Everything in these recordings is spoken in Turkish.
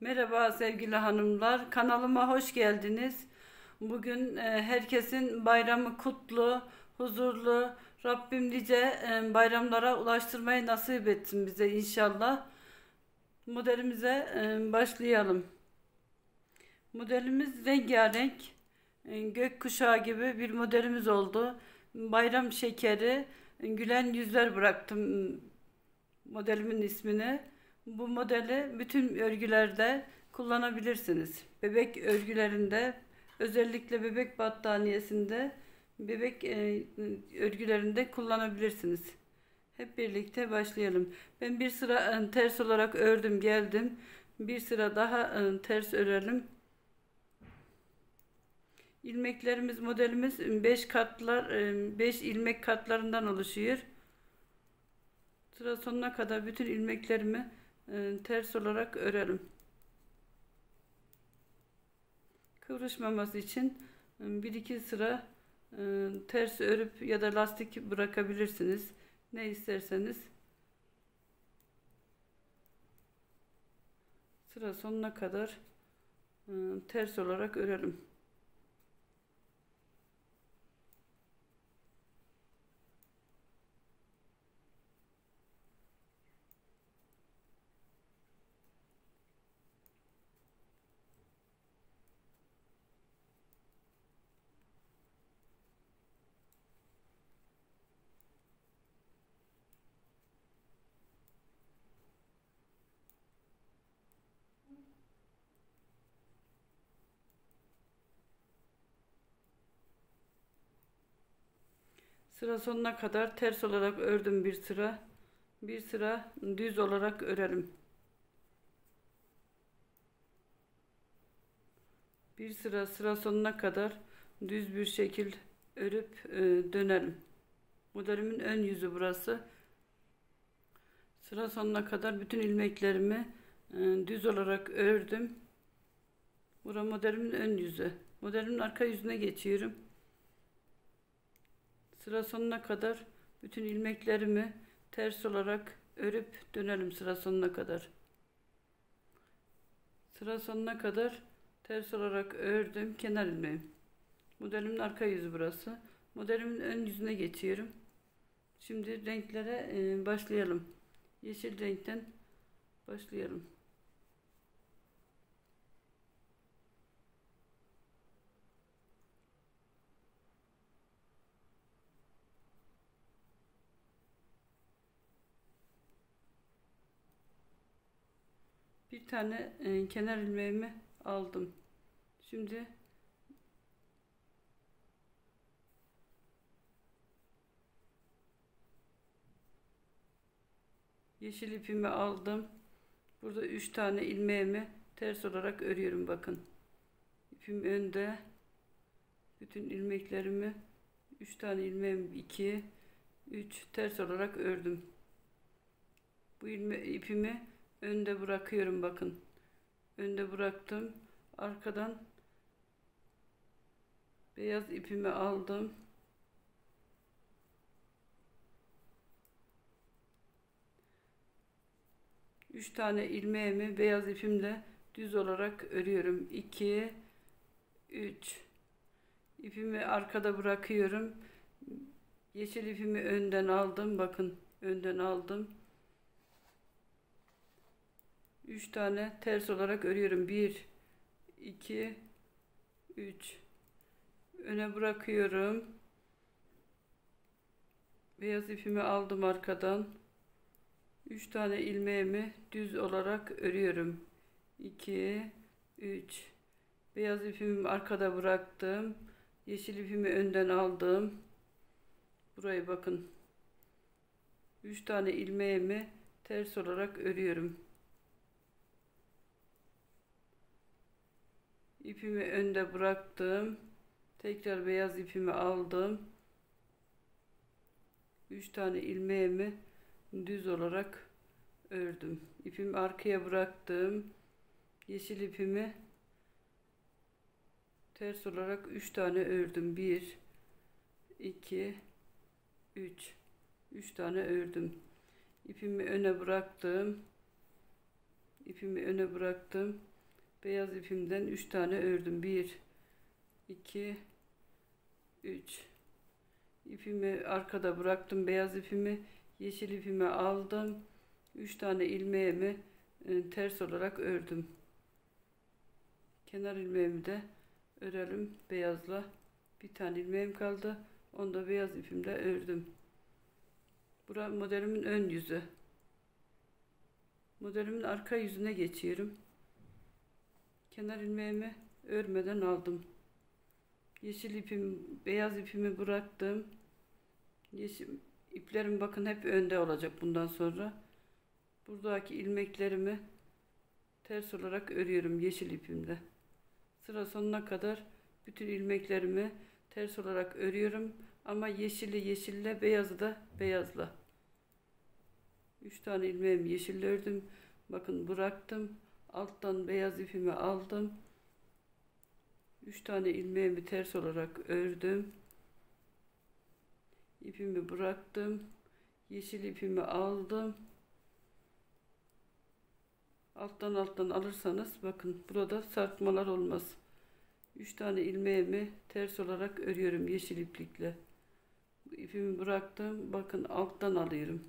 Merhaba sevgili hanımlar, kanalıma hoş geldiniz. Bugün e, herkesin bayramı kutlu, huzurlu, Rabbim nice e, bayramlara ulaştırmayı nasip etsin bize inşallah. Modelimize e, başlayalım. Modelimiz rengarenk, gökkuşağı gibi bir modelimiz oldu. Bayram şekeri, gülen yüzler bıraktım modelimin ismini. Bu modeli bütün örgülerde kullanabilirsiniz. Bebek örgülerinde, özellikle bebek battaniyesinde, bebek e, örgülerinde kullanabilirsiniz. Hep birlikte başlayalım. Ben bir sıra e, ters olarak ördüm, geldim. Bir sıra daha e, ters örelim. İlmeklerimiz modelimiz 5 katlar 5 ilmek katlarından oluşuyor. Sıra sonuna kadar bütün ilmeklerimi e, ters olarak örelim. Kıvrışmaması için e, bir iki sıra e, ters örüp ya da lastik bırakabilirsiniz. Ne isterseniz. Sıra sonuna kadar ters olarak örelim. Sıra sonuna kadar ters olarak ördüm bir sıra. Bir sıra düz olarak örelim. Bir sıra sıra sonuna kadar düz bir şekil örüp e, dönelim. Modelimin ön yüzü burası. Sıra sonuna kadar bütün ilmeklerimi e, düz olarak ördüm. Bura modelimin ön yüzü. Modelimin arka yüzüne geçiyorum. Sıra sonuna kadar bütün ilmeklerimi ters olarak örüp dönelim sıra sonuna kadar. Sıra sonuna kadar ters olarak ördüm kenar ilmeğim. Modelimin arka yüzü burası. Modelimin ön yüzüne geçiyorum. Şimdi renklere başlayalım. Yeşil renkten başlayalım. Bir tane e, kenar ilmeğimi aldım. Şimdi yeşil ipimi aldım. Burada üç tane ilmeğimi ters olarak örüyorum bakın. İpim önde. Bütün ilmeklerimi üç tane ilmeğim iki üç ters olarak ördüm. Bu ilme ipimi önde bırakıyorum bakın. Önde bıraktım. Arkadan beyaz ipimi aldım. Üç tane ilmeğimi beyaz ipimle düz olarak örüyorum. 2 3 ipimi arkada bırakıyorum. Yeşil ipimi önden aldım. Bakın önden aldım. 3 tane ters olarak örüyorum. 1 2 3 öne bırakıyorum. Beyaz ipimi aldım arkadan. 3 tane ilmeğimi düz olarak örüyorum. 2 3 Beyaz ipimi arkada bıraktım. Yeşil ipimi önden aldım. Burayı bakın. 3 tane ilmeğimi ters olarak örüyorum. İpimi önde bıraktım. Tekrar beyaz ipimi aldım. 3 tane ilmeğimi düz olarak ördüm. İpimi arkaya bıraktım. Yeşil ipimi ters olarak 3 tane ördüm. 1 2 3 3 tane ördüm. İpimi öne bıraktım. ipimi öne bıraktım. Beyaz ipimden 3 tane ördüm. 1 2 3 ipimi arkada bıraktım. Beyaz ipimi yeşil ipimi aldım. 3 tane ilmeğimi e, ters olarak ördüm. Kenar ilmeğimi de örelim beyazla. Bir tane ilmeğim kaldı. Onu da beyaz ipimle ördüm. Bura modelimin ön yüzü. Modelimin arka yüzüne geçiyorum. Kenar ilmeğimi örmeden aldım. Yeşil ipim, beyaz ipimi bıraktım. Yeşil iplerim bakın hep önde olacak bundan sonra. Buradaki ilmeklerimi ters olarak örüyorum yeşil ipimde. Sıra sonuna kadar bütün ilmeklerimi ters olarak örüyorum ama yeşili yeşille beyazı da beyazla. 3 tane ilmeğimi yeşille ördüm. Bakın bıraktım. Alttan beyaz ipimi aldım. 3 tane ilmeğimi ters olarak ördüm. İpimi bıraktım. Yeşil ipimi aldım. Alttan alttan alırsanız bakın burada sarkmalar olmaz. 3 tane ilmeğimi ters olarak örüyorum yeşil iplikle. İpimi bıraktım. Bakın alttan alıyorum.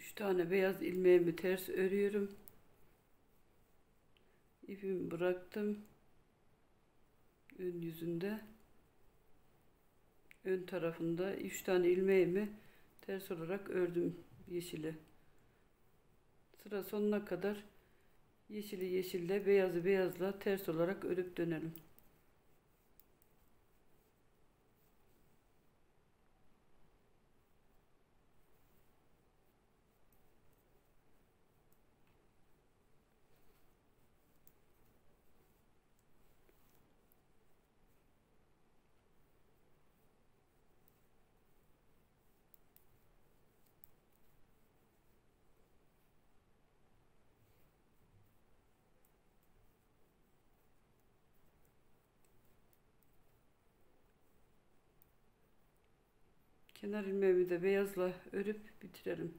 3 tane beyaz ilmeğimi ters örüyorum. İpimi bıraktım. Ön yüzünde ön tarafında 3 tane ilmeğimi ters olarak ördüm yeşili. Sıra sonuna kadar yeşili yeşille, beyazı beyazla ters olarak örüp dönelim. Kenar ilmeğimi de beyazla örüp bitirelim.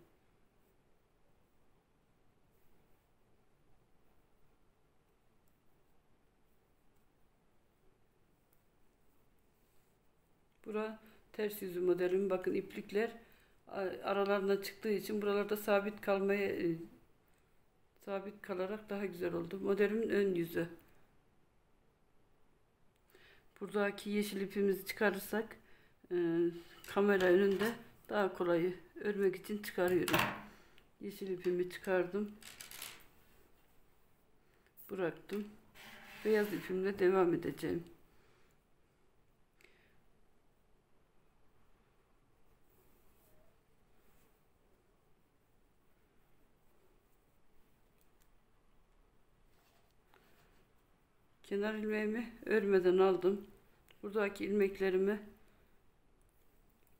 Bura ters yüzü modelim. Bakın iplikler aralarına çıktığı için buralarda sabit kalmaya e, sabit kalarak daha güzel oldu. Modelimin ön yüzü. Buradaki yeşil ipimizi çıkarırsak e, kamera önünde daha kolay örmek için çıkarıyorum. Yeşil ipimi çıkardım. Bıraktım. Beyaz ipimle devam edeceğim. Kenar ilmeğimi örmeden aldım. Buradaki ilmeklerimi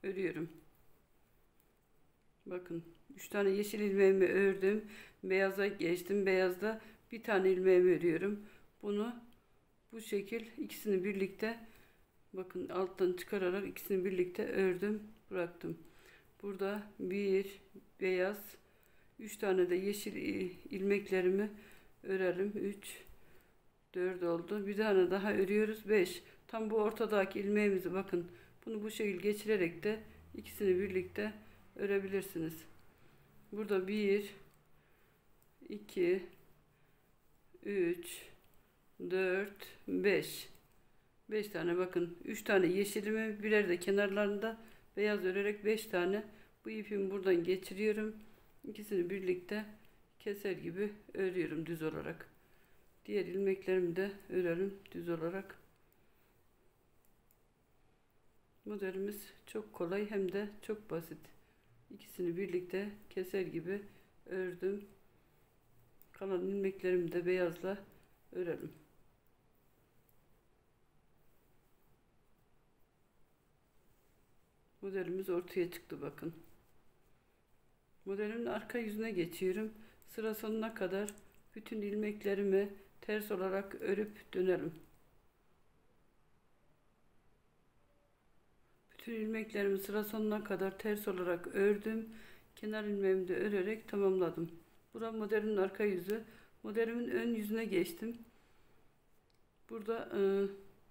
örüyorum. Bakın 3 tane yeşil ilmeğimi ördüm. Beyaza geçtim. Beyazda bir tane ilmeğimi örüyorum. Bunu bu şekil ikisini birlikte bakın alttan çıkararak ikisini birlikte ördüm. Bıraktım. Burada bir beyaz 3 tane de yeşil ilmeklerimi örerim. 3 4 oldu. Bir tane daha örüyoruz. 5. Tam bu ortadaki ilmeğimizi bakın bunu bu şekilde geçirerek de ikisini birlikte örebilirsiniz. Burada 1 2 3 4 5 5 tane bakın 3 tane yeşilimi birer de kenarlarında beyaz örerek 5 tane bu ipimi buradan geçiriyorum. İkisini birlikte keser gibi örüyorum düz olarak. Diğer ilmeklerimi de örelim düz olarak. Modelimiz çok kolay hem de çok basit. İkisini birlikte keser gibi ördüm. Kalan ilmeklerimi de beyazla örelim. Modelimiz ortaya çıktı bakın. Modelimin arka yüzüne geçiyorum. Sıra sonuna kadar bütün ilmeklerimi ters olarak örüp dönerim. Bütün ilmeklerimi sıra sonuna kadar ters olarak ördüm. kenar ilmeğimi de örerek tamamladım. Bura modelimin arka yüzü. Modelimin ön yüzüne geçtim. Burada e,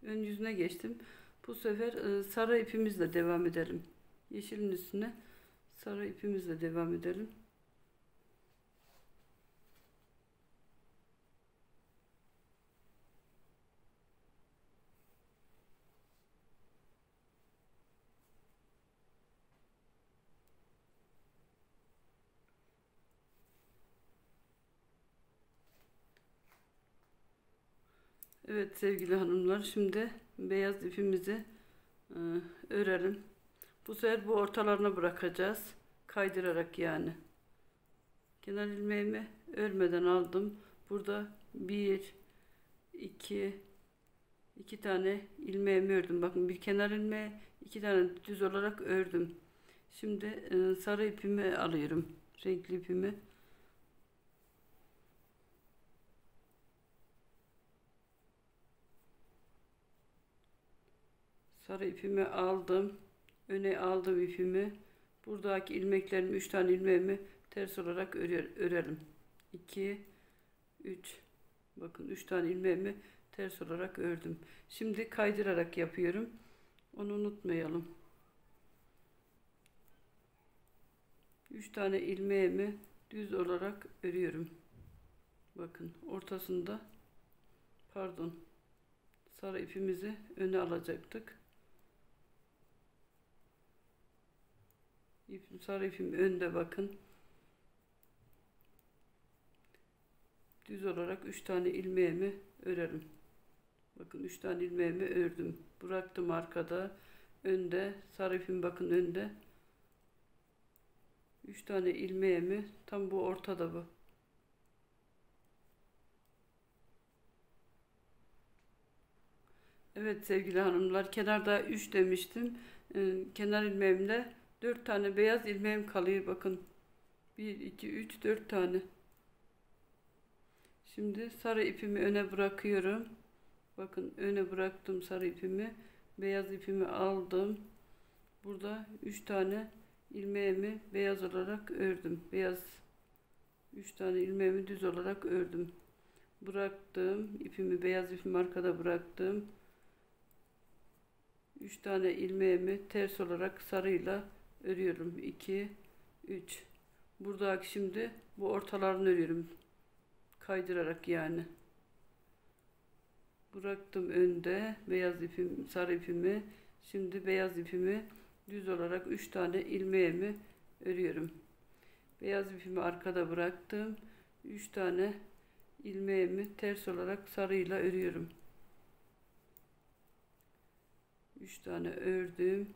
ön yüzüne geçtim. Bu sefer e, sarı ipimizle devam edelim. Yeşilin üstüne sarı ipimizle devam edelim. Evet sevgili hanımlar şimdi beyaz ipimizi e, örelim. Bu sefer bu ortalarına bırakacağız. Kaydırarak yani. Kenar ilmeğimi örmeden aldım. Burada bir, iki, iki tane ilmeğimi ördüm. Bakın bir kenar ilmeği, iki tane düz olarak ördüm. Şimdi e, sarı ipimi alıyorum. Renkli ipimi. Sarı ipimi aldım. Öne aldım ipimi. Buradaki ilmeklerimi, 3 tane ilmeğimi ters olarak örer, örelim. 2 3 Bakın 3 tane ilmeğimi ters olarak ördüm. Şimdi kaydırarak yapıyorum. Onu unutmayalım. 3 tane ilmeğimi düz olarak örüyorum. Bakın ortasında pardon sarı ipimizi öne alacaktık. İpim, sarı ipim önde bakın. Düz olarak 3 tane ilmeğimi örerim. Bakın 3 tane ilmeğimi ördüm. Bıraktım arkada. Önde sarı ipim bakın önde. 3 tane ilmeğimi tam bu ortada bu. Evet sevgili hanımlar kenarda 3 demiştim. Ee, kenar ilmeğimle 4 tane beyaz ilmeğim kalıyor bakın. 1 2 3 4 tane. Şimdi sarı ipimi öne bırakıyorum. Bakın öne bıraktım sarı ipimi. Beyaz ipimi aldım. Burada 3 tane ilmeğimi beyaz olarak ördüm. Beyaz 3 tane ilmeğimi düz olarak ördüm. Bıraktım. ipimi beyaz ipimi arkada bıraktım. 3 tane ilmeğimi ters olarak sarıyla örüyorum. 2 3 buradaki şimdi bu ortalarını örüyorum. Kaydırarak yani. Bıraktım önde beyaz ipim sarı ipimi. Şimdi beyaz ipimi düz olarak 3 tane ilmeğimi örüyorum. Beyaz ipimi arkada bıraktım. 3 tane ilmeğimi ters olarak sarıyla örüyorum. 3 tane ördüm.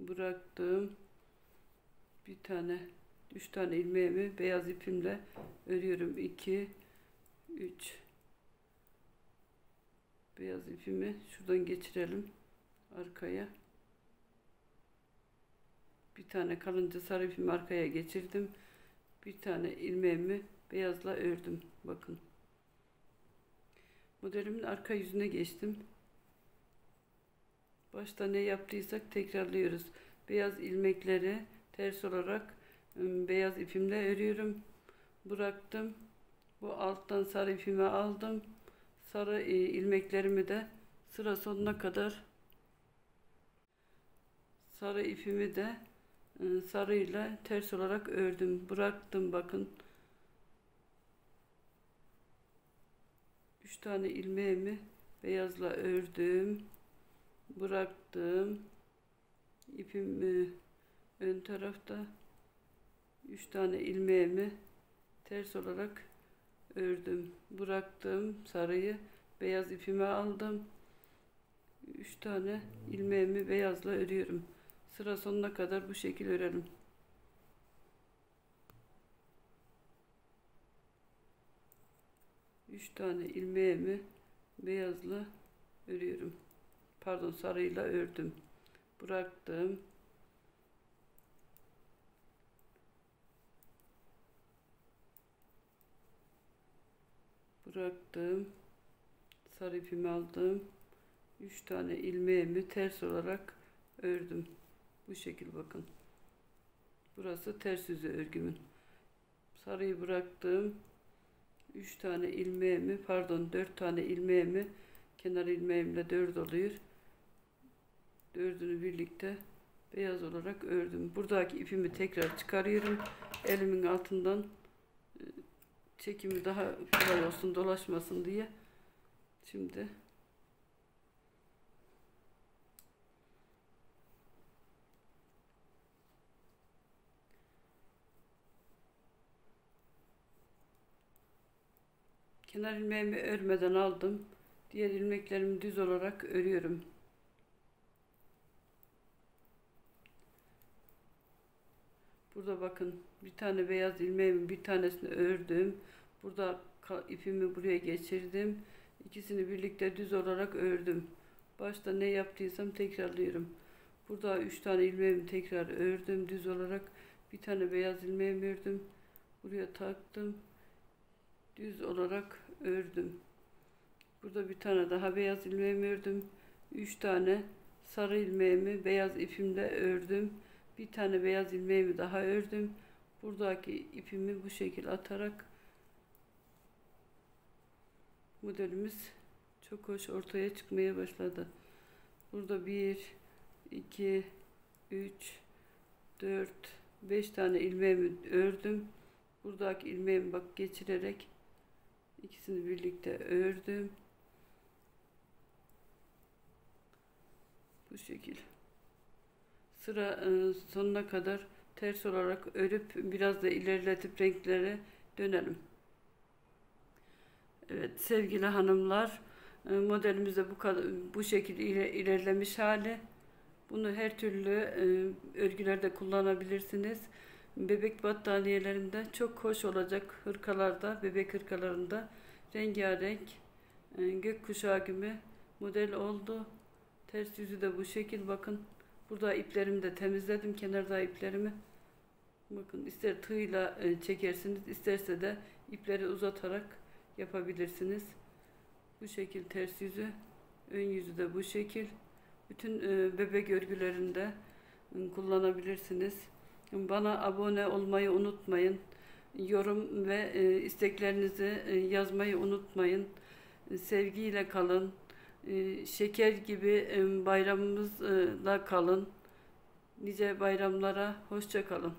Bıraktım bir tane üç tane ilmeğimi beyaz ipimle örüyorum. 2 3 beyaz ipimi şuradan geçirelim arkaya. Bir tane kalınca sarı ipimi arkaya geçirdim. Bir tane ilmeğimi beyazla ördüm bakın. Modelimin arka yüzüne geçtim. Başta ne yaptıysak tekrarlıyoruz. Beyaz ilmekleri ters olarak beyaz ipimle örüyorum. Bıraktım. Bu alttan sarı ipimi aldım. Sarı e, ilmeklerimi de sıra sonuna kadar sarı ipimi de sarıyla ters olarak ördüm. Bıraktım bakın. 3 tane ilmeğimi beyazla ördüm. Bıraktım. ipimi ön tarafta 3 tane ilmeğimi ters olarak ördüm bıraktım sarıyı beyaz ipimi aldım 3 tane ilmeğimi beyazla örüyorum sıra sonuna kadar bu şekil örelim Üç tane ilmeğimi beyazla örüyorum. Pardon sarıyla ördüm. Bıraktım. Bıraktım sarı ipimi aldım 3 tane ilmeğimi ters olarak ördüm bu şekil bakın Burası ters yüzü örgümün. Sarıyı bıraktım. 3 tane ilmeğimi pardon 4 tane ilmeğimi kenar ilmeğimle 4 oluyor. Dördünü birlikte beyaz olarak ördüm. Buradaki ipimi tekrar çıkarıyorum. Elimin altından çekimi daha kolay olsun dolaşmasın diye. Şimdi kenar ilmeğimi örmeden aldım. Diğer ilmeklerimi düz olarak örüyorum. Burada bakın bir tane beyaz ilmeğimin bir tanesini ördüm. Burada ipimi buraya geçirdim. İkisini birlikte düz olarak ördüm. Başta ne yaptıysam tekrarlıyorum. Burada üç tane ilmeğimi tekrar ördüm düz olarak. Bir tane beyaz ilmeğimi ördüm. Buraya taktım. Düz olarak ördüm. Burada bir tane daha beyaz ilmeğimi ördüm. Üç tane sarı ilmeğimi beyaz ipimle ördüm. Bir tane beyaz ilmeğimi daha ördüm. Buradaki ipimi bu şekil atarak modelimiz çok hoş ortaya çıkmaya başladı. Burada 1 2 3 4 5 tane ilmeğimi ördüm. Buradaki ilmeğimi bak geçirerek ikisini birlikte ördüm. Bu şekil. Sıra e, sonuna kadar ters olarak örüp biraz da ilerletip renklere dönelim. Evet sevgili hanımlar e, modelimizde bu kadar bu şekilde ilerlemiş hali. Bunu her türlü e, örgülerde kullanabilirsiniz. Bebek battaniyelerinde çok hoş olacak hırkalarda, bebek hırkalarında rengarenk gök kuşağı gibi model oldu. Ters yüzü de bu şekil bakın. Burada iplerimi de temizledim. Kenarda iplerimi. Bakın ister tığla e, çekersiniz isterse de ipleri uzatarak yapabilirsiniz. Bu şekil ters yüzü. Ön yüzü de bu şekil. Bütün e, bebek örgülerinde e, kullanabilirsiniz. Bana abone olmayı unutmayın. Yorum ve isteklerinizi yazmayı unutmayın. Sevgiyle kalın. Şeker gibi bayramımızla kalın. Nice bayramlara hoşça kalın.